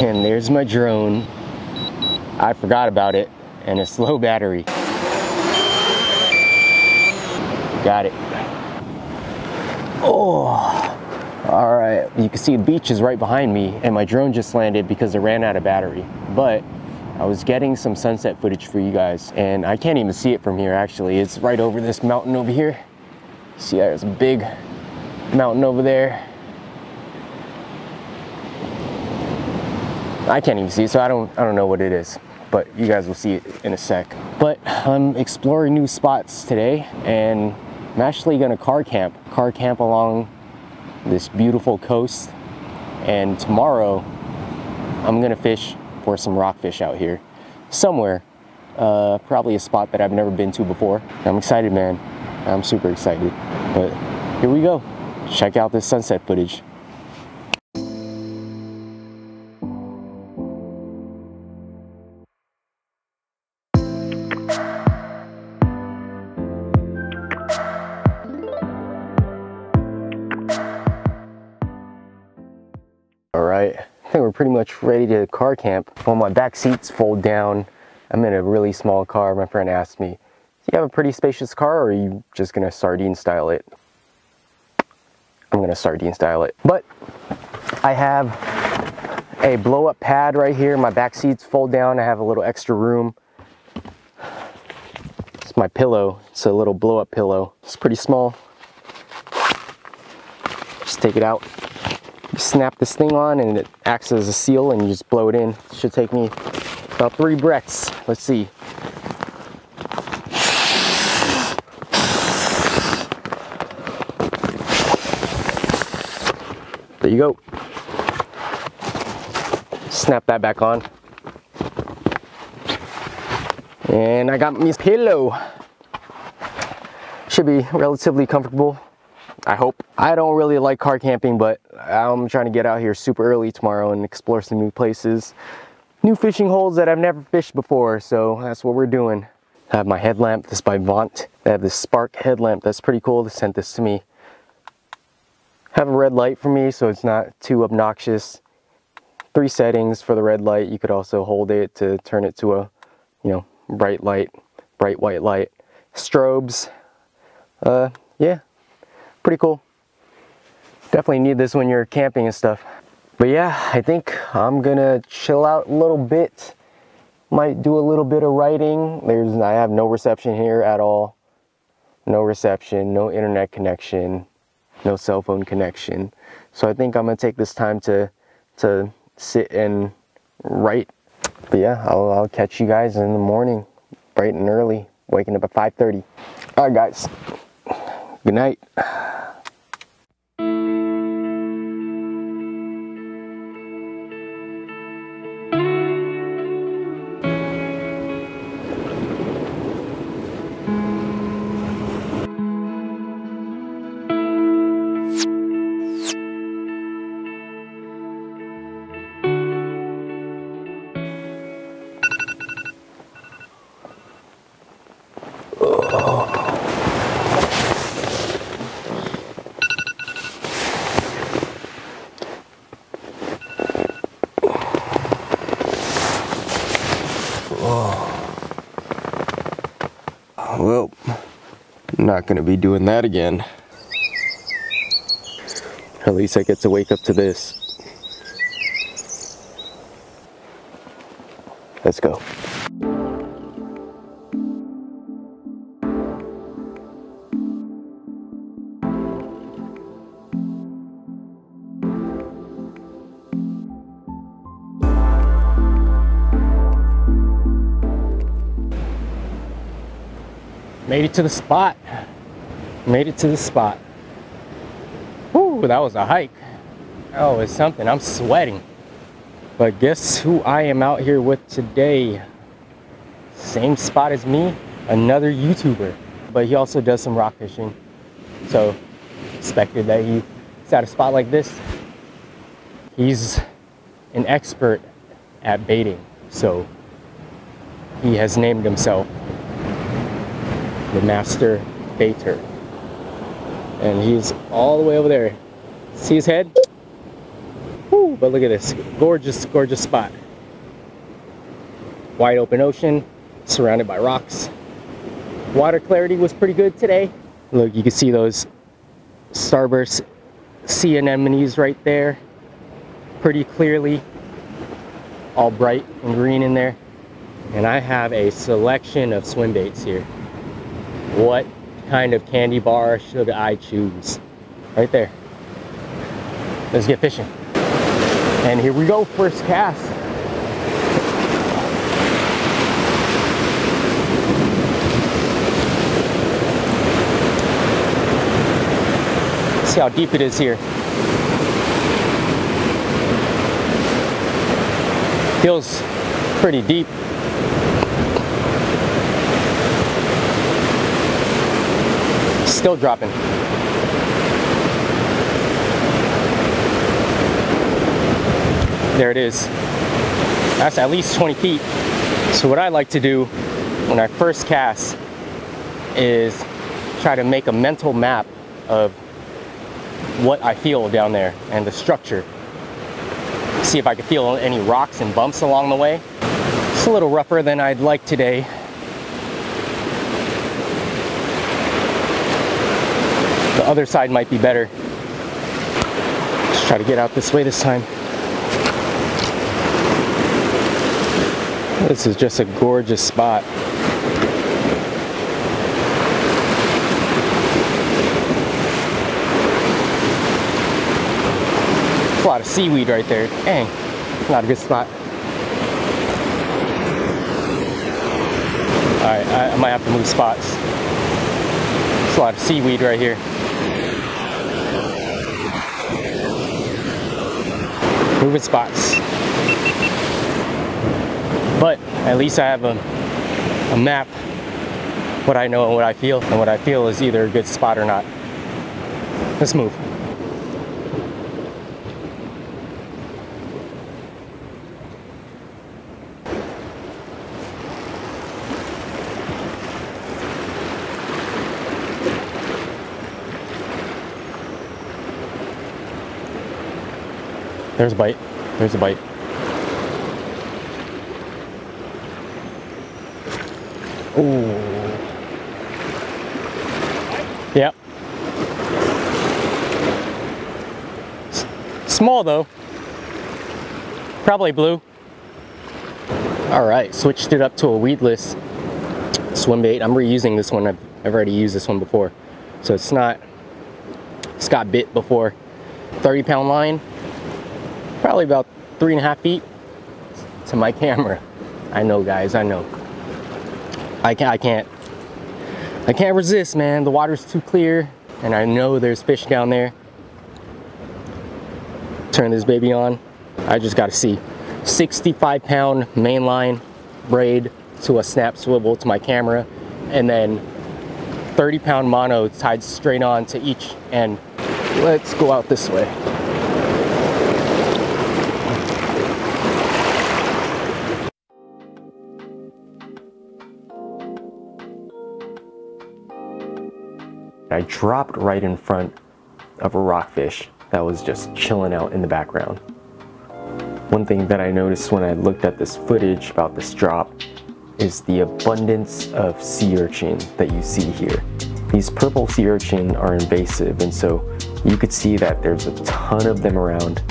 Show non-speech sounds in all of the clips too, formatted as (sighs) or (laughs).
And there's my drone. I forgot about it and it's low battery. Got it. Oh, all right. You can see the beach is right behind me and my drone just landed because it ran out of battery. But I was getting some sunset footage for you guys and I can't even see it from here actually. It's right over this mountain over here. See, there's a big mountain over there. I can't even see it, so I don't, I don't know what it is, but you guys will see it in a sec. But I'm exploring new spots today and I'm actually gonna car camp, car camp along this beautiful coast. And tomorrow I'm gonna fish for some rockfish out here somewhere. Uh, probably a spot that I've never been to before. I'm excited, man. I'm super excited. But here we go. Check out this sunset footage. Much ready to car camp. Well, my back seats fold down. I'm in a really small car. My friend asked me, do you have a pretty spacious car or are you just gonna sardine style it? I'm gonna sardine style it. But I have a blow up pad right here. My back seats fold down. I have a little extra room. It's my pillow. It's a little blow up pillow. It's pretty small. Just take it out. Snap this thing on and it acts as a seal and you just blow it in. It should take me about three breaths. Let's see. There you go. Snap that back on. And I got my pillow. Should be relatively comfortable. I hope. I don't really like car camping, but I'm trying to get out here super early tomorrow and explore some new places. New fishing holes that I've never fished before, so that's what we're doing. I have my headlamp, this by Vont. They have this Spark headlamp, that's pretty cool. They sent this to me. Have a red light for me so it's not too obnoxious. Three settings for the red light. You could also hold it to turn it to a, you know, bright light, bright white light. Strobes, uh, yeah, pretty cool. Definitely need this when you're camping and stuff. But yeah, I think I'm gonna chill out a little bit. Might do a little bit of writing. There's, I have no reception here at all. No reception, no internet connection, no cell phone connection. So I think I'm gonna take this time to, to sit and write. But yeah, I'll, I'll catch you guys in the morning, bright and early, waking up at 5.30. All right, guys. Good night. Not gonna be doing that again. At least I get to wake up to this. Let's go. Made it to the spot. Made it to the spot. Whoo, that was a hike. Oh, it's something. I'm sweating. But guess who I am out here with today? Same spot as me, another YouTuber. But he also does some rock fishing. So expected that he's at a spot like this. He's an expert at baiting. So he has named himself the master baiter. And he's all the way over there. See his head? Woo, but look at this, gorgeous, gorgeous spot. Wide open ocean, surrounded by rocks. Water clarity was pretty good today. Look, you can see those starburst sea anemones right there pretty clearly all bright and green in there and I have a selection of swim baits here what kind of candy bar should I choose right there let's get fishing and here we go first cast see how deep it is here. Feels pretty deep. Still dropping. There it is. That's at least 20 feet. So what I like to do when I first cast is try to make a mental map of what I feel down there and the structure. See if I can feel any rocks and bumps along the way. It's a little rougher than I'd like today. The other side might be better. Let's try to get out this way this time. This is just a gorgeous spot. a lot of seaweed right there. Dang, not a good spot. All right, I, might have to move spots. There's a lot of seaweed right here. Moving spots. But at least I have a, a map, what I know and what I feel, and what I feel is either a good spot or not. Let's move. There's a bite. There's a bite. Ooh. Yep. S small though. Probably blue. All right, switched it up to a weedless swim bait. I'm reusing this one. I've, I've already used this one before. So it's not, it's got bit before. 30 pound line, probably about three and a half feet to my (laughs) camera. I know guys, I know. I can't, I can't, I can't resist man. The water's too clear and I know there's fish down there. Turn this baby on. I just gotta see. 65 pound mainline braid to a snap swivel to my camera and then 30 pound mono tied straight on to each end. Let's go out this way. I dropped right in front of a rockfish that was just chilling out in the background. One thing that I noticed when I looked at this footage about this drop is the abundance of sea urchin that you see here. These purple sea urchin are invasive and so you could see that there's a ton of them around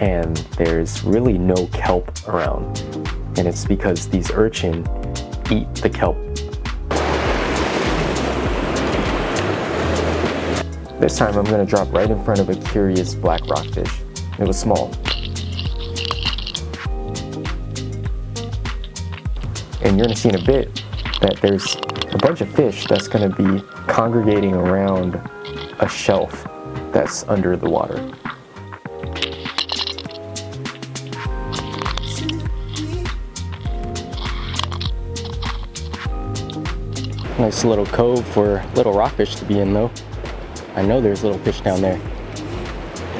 and there's really no kelp around. And it's because these urchin eat the kelp This time I'm gonna drop right in front of a curious black rockfish. It was small. And you're gonna see in a bit that there's a bunch of fish that's gonna be congregating around a shelf that's under the water. Nice little cove for little rockfish to be in though. I know there's little fish down there.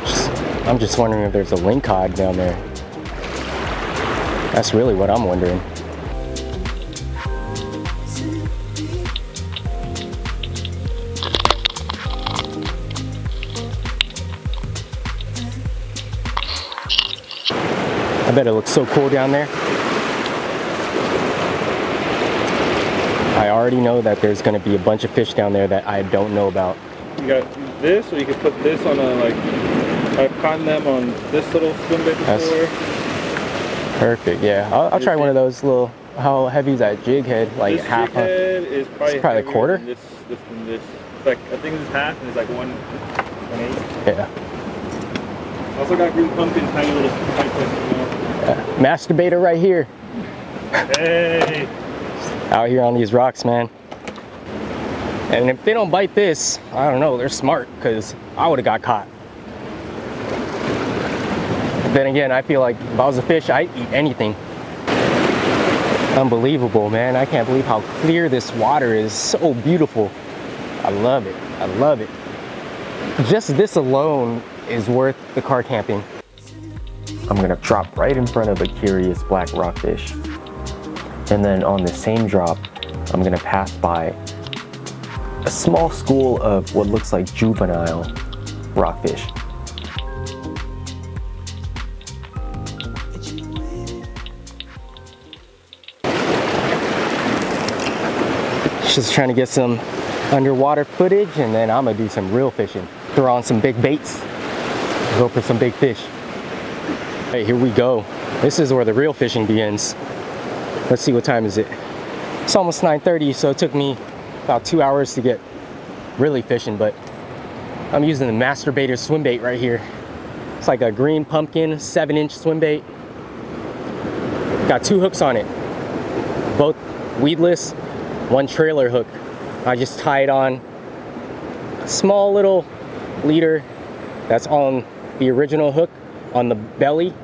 Just, I'm just wondering if there's a lingcod down there. That's really what I'm wondering. I bet it looks so cool down there. I already know that there's gonna be a bunch of fish down there that I don't know about. You got this, or you could put this on a like. I've caught them on this little swim bait before. That's perfect. Yeah, I'll, I'll try one of those little. How heavy is that jig head? Like this half. jig head is probably, It's probably a quarter? than This, this, than this. It's like I think this is half, and it's like one, one eight. Yeah. Also got green pumpkin, tiny little tiny fish. Master Baiter right here. Hey. out here on these rocks, man. And if they don't bite this, I don't know, they're smart because I would have got caught. Then again, I feel like if I was a fish, I'd eat anything. Unbelievable, man. I can't believe how clear this water is. So beautiful. I love it. I love it. Just this alone is worth the car camping. I'm gonna drop right in front of a curious black rockfish. And then on the same drop, I'm gonna pass by a small school of what looks like juvenile rockfish. Just trying to get some underwater footage and then I'm gonna do some real fishing. Throw on some big baits, go for some big fish. Hey, here we go. This is where the real fishing begins. Let's see what time is it. It's almost 9.30, so it took me about two hours to get really fishing, but I'm using the Master Baiter swim bait right here. It's like a green pumpkin, seven inch swim bait. Got two hooks on it, both weedless, one trailer hook. I just tied on small little leader that's on the original hook on the belly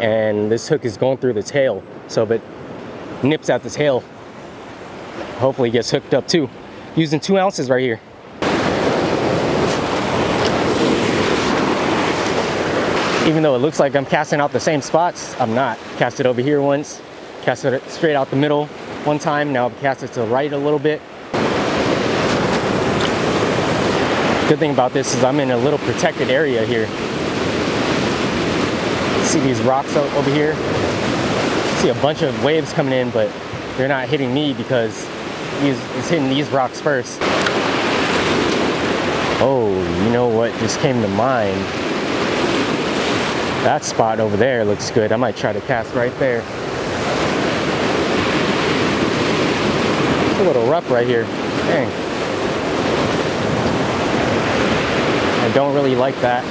and this hook is going through the tail so if it nips at the tail hopefully gets hooked up too. Using two ounces right here. Even though it looks like I'm casting out the same spots I'm not. Cast it over here once cast it straight out the middle one time. Now I've cast it to the right a little bit. Good thing about this is I'm in a little protected area here. See these rocks over here? See a bunch of waves coming in but they're not hitting me because he's, it's hitting these rocks first. Oh you know what just came to mind? That spot over there looks good. I might try to cast right there. It's a little rough right here. Dang. I don't really like that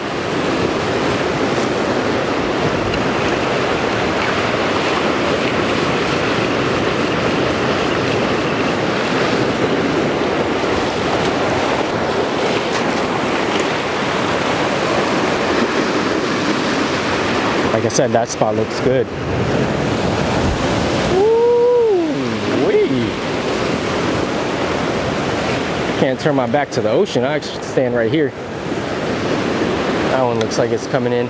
Like I said, that spot looks good. Can't turn my back to the ocean. I should stand right here. That one looks like it's coming in.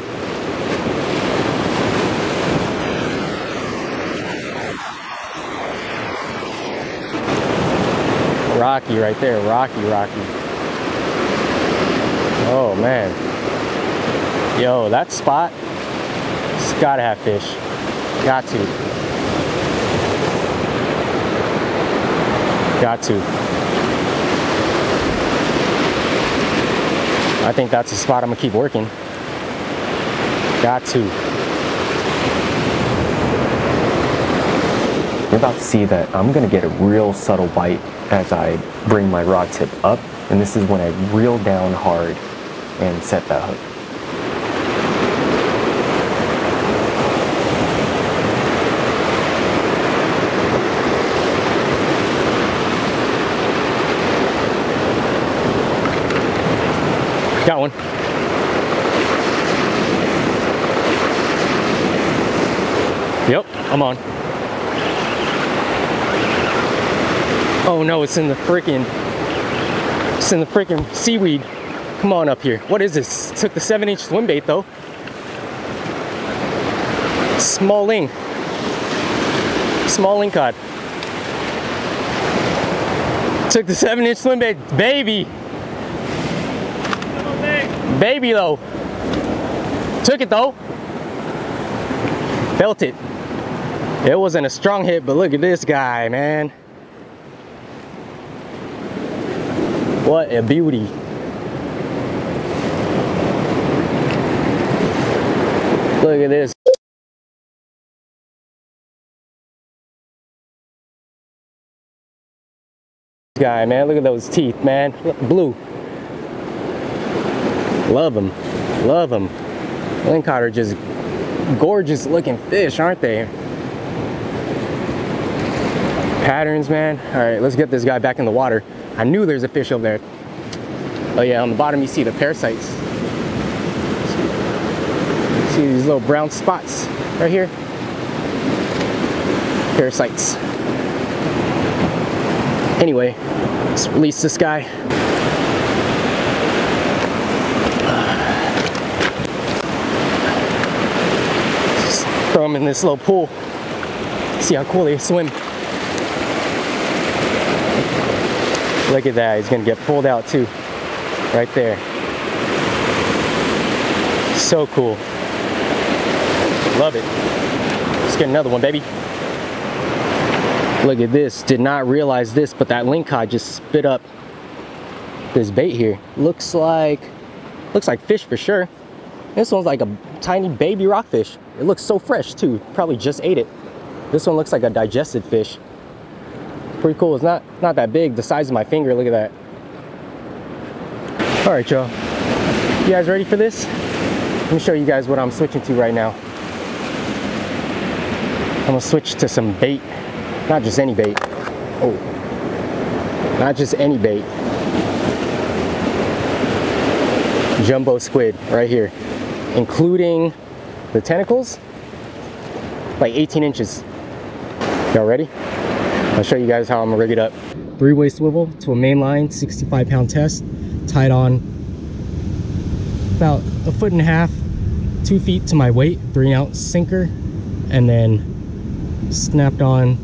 Rocky right there, Rocky, Rocky. Oh man. Yo, that spot gotta have fish. Got to. Got to. I think that's the spot I'm gonna keep working. Got to. You're about to see that I'm gonna get a real subtle bite as I bring my rod tip up. And this is when I reel down hard and set that hook. Got one. Yep, I'm on. Oh no, it's in the freaking, it's in the freaking seaweed. Come on up here. What is this? Took the seven inch swim bait though. Smalling. Small lingcod. Took the seven inch swim bait, baby. Baby though. Took it though. Felt it. It wasn't a strong hit, but look at this guy, man. What a beauty. Look at this. Guy, man, look at those teeth, man. Blue. Love them. Love them. Lingcod are just gorgeous looking fish, aren't they? Patterns, man. All right, let's get this guy back in the water. I knew there's a fish over there. Oh yeah, on the bottom you see the parasites. See these little brown spots right here? Parasites. Anyway, let's release this guy. Just throw him in this little pool. See how cool they swim. Look at that, he's gonna get pulled out too. Right there. So cool. Love it. Let's get another one, baby. Look at this. Did not realize this, but that lingcod just spit up this bait here. Looks like looks like fish for sure. This one's like a tiny baby rockfish. It looks so fresh too. Probably just ate it. This one looks like a digested fish. Pretty cool. It's not not that big. The size of my finger. Look at that. All right, y'all. You guys ready for this? Let me show you guys what I'm switching to right now. I'm gonna switch to some bait. Not just any bait. Oh. Not just any bait. Jumbo squid right here. Including the tentacles, like 18 inches. Y'all ready? I'll show you guys how I'm gonna rig it up. Three-way swivel to a main line, 65 pound test, tied on about a foot and a half, two feet to my weight, three ounce sinker, and then snapped on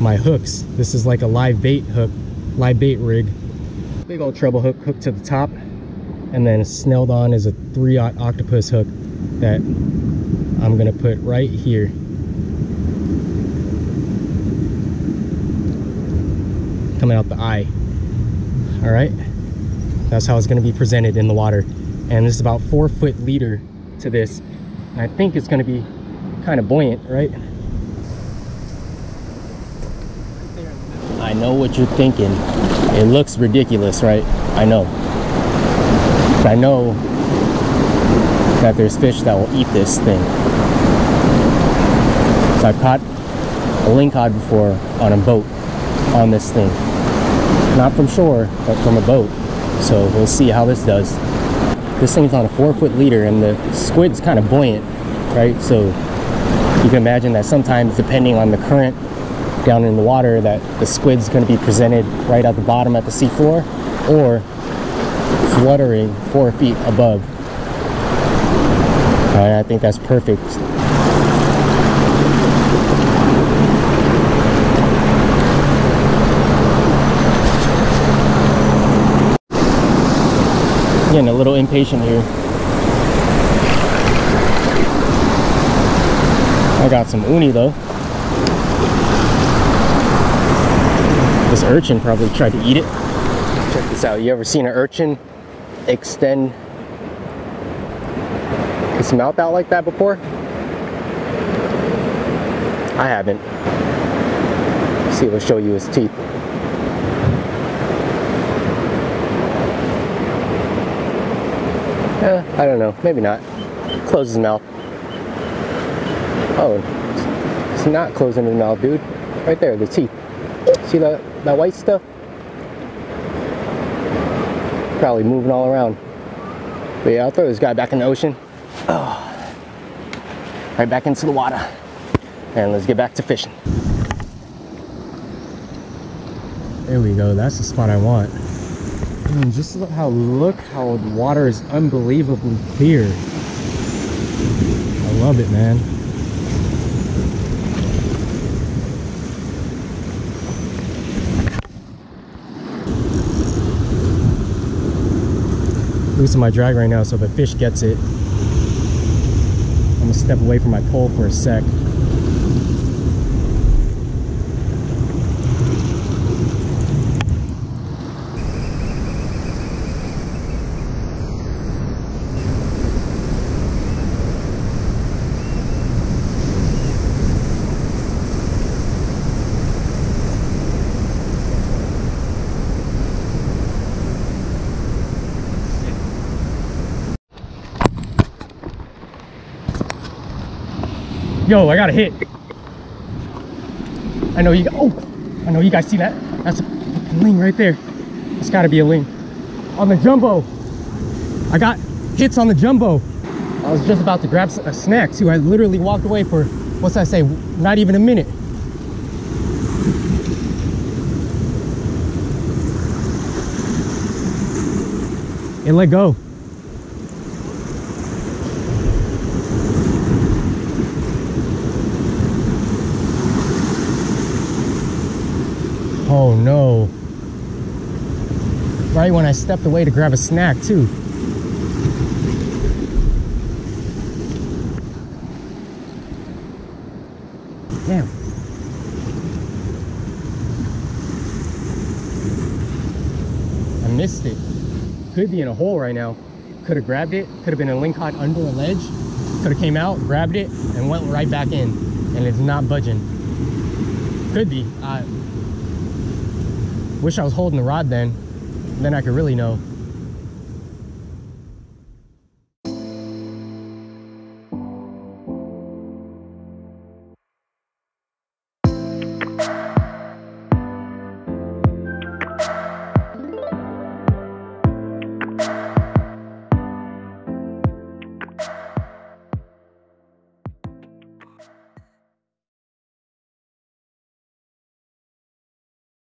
my hooks. This is like a live bait hook, live bait rig. Big old treble hook hooked to the top, and then snelled on is a three aught octopus hook that I'm gonna put right here. Coming out the eye. All right, that's how it's gonna be presented in the water. And this is about four foot leader to this. And I think it's gonna be kind of buoyant, right? I know what you're thinking. It looks ridiculous, right? I know. But I know that there's fish that will eat this thing. So I've caught a lingcod before on a boat on this thing. Not from shore, but from a boat. So we'll see how this does. This thing's on a four foot leader and the squid's kind of buoyant, right? So you can imagine that sometimes depending on the current down in the water that the squid's going to be presented right at the bottom at the seafloor or fluttering four feet above. And I think that's perfect. A little impatient here. I got some uni though. This urchin probably tried to eat it. Check this out. You ever seen an urchin extend his mouth out like that before? I haven't. See if I'll show you his teeth. I don't know. Maybe not. Close his mouth. Oh, it's not closing his mouth, dude. Right there, the teeth. See that, that white stuff? Probably moving all around. But yeah, I'll throw this guy back in the ocean. Oh. (sighs) Right back into the water. And let's get back to fishing. There we go, that's the spot I want. And just look how look how the water is unbelievably clear. I love it, man. Losing my drag right now, so if a fish gets it, I'm gonna step away from my pole for a sec. Yo, I got a hit. I know you. Oh, I know you guys see that. That's a ling right there. It's got to be a ling. On the jumbo. I got hits on the jumbo. I was just about to grab a snack too. I literally walked away for what's I say, not even a minute. It let go. Oh no. Right when I stepped away to grab a snack too. Damn. I missed it. Could be in a hole right now. Could have grabbed it. Could have been a ling caught under a ledge. Could have came out, grabbed it, and went right back in. And it's not budging. Could be. I wish I was holding the rod then. Then I could really know.